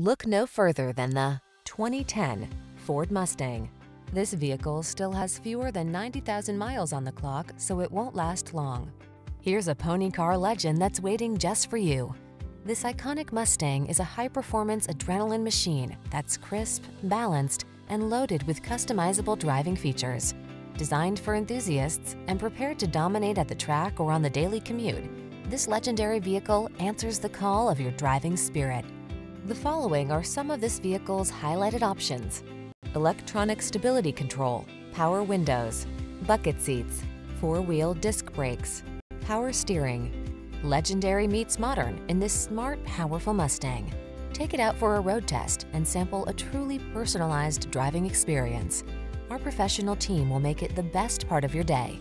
Look no further than the 2010 Ford Mustang. This vehicle still has fewer than 90,000 miles on the clock, so it won't last long. Here's a pony car legend that's waiting just for you. This iconic Mustang is a high-performance adrenaline machine that's crisp, balanced, and loaded with customizable driving features. Designed for enthusiasts and prepared to dominate at the track or on the daily commute, this legendary vehicle answers the call of your driving spirit. The following are some of this vehicle's highlighted options. Electronic stability control, power windows, bucket seats, four-wheel disc brakes, power steering. Legendary meets modern in this smart, powerful Mustang. Take it out for a road test and sample a truly personalized driving experience. Our professional team will make it the best part of your day.